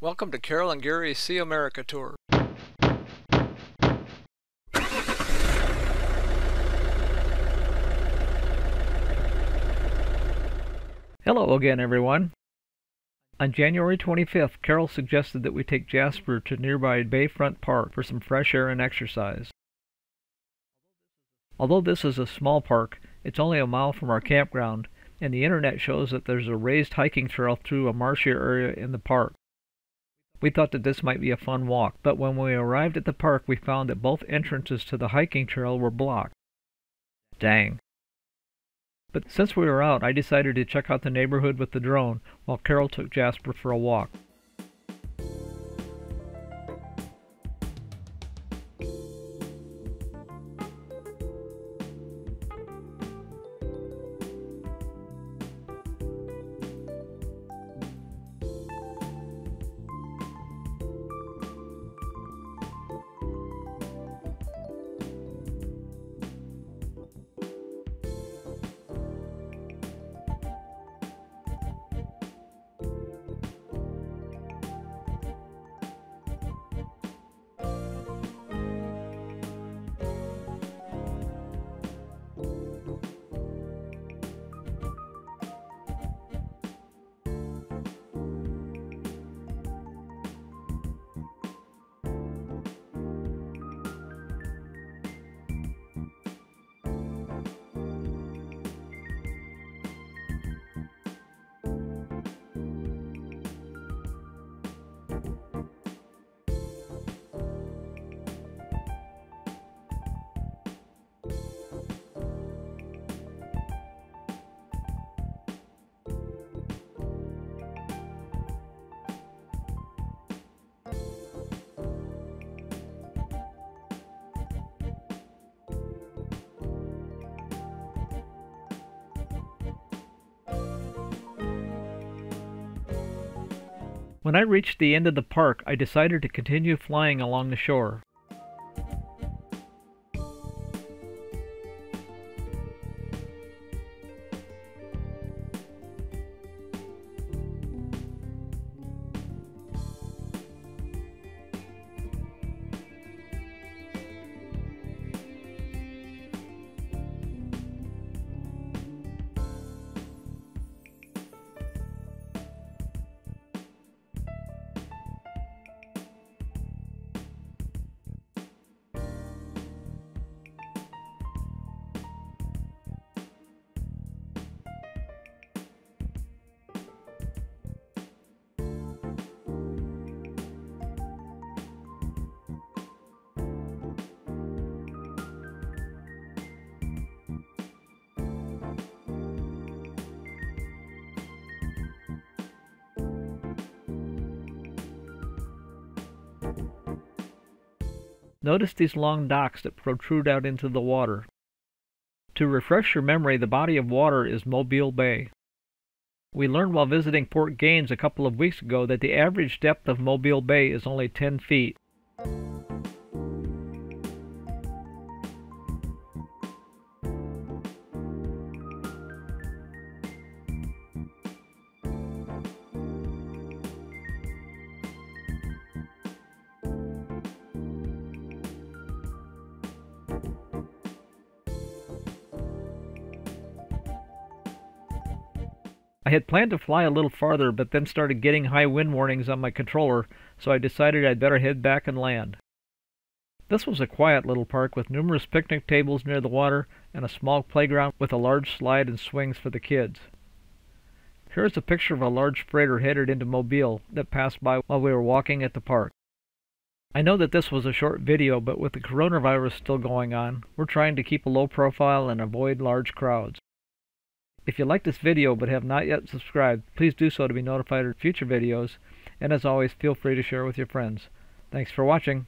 Welcome to Carol and Gary's See America Tour. Hello again, everyone. On January 25th, Carol suggested that we take Jasper to nearby Bayfront Park for some fresh air and exercise. Although this is a small park, it's only a mile from our campground, and the internet shows that there's a raised hiking trail through a marshy area in the park. We thought that this might be a fun walk, but when we arrived at the park we found that both entrances to the hiking trail were blocked. Dang. But since we were out, I decided to check out the neighborhood with the drone while Carol took Jasper for a walk. When I reached the end of the park, I decided to continue flying along the shore. Notice these long docks that protrude out into the water. To refresh your memory, the body of water is Mobile Bay. We learned while visiting Fort Gaines a couple of weeks ago that the average depth of Mobile Bay is only 10 feet. I had planned to fly a little farther, but then started getting high wind warnings on my controller, so I decided I'd better head back and land. This was a quiet little park with numerous picnic tables near the water and a small playground with a large slide and swings for the kids. Here's a picture of a large freighter headed into Mobile that passed by while we were walking at the park. I know that this was a short video, but with the coronavirus still going on, we're trying to keep a low profile and avoid large crowds. If you like this video but have not yet subscribed, please do so to be notified of future videos, and as always, feel free to share with your friends. Thanks for watching.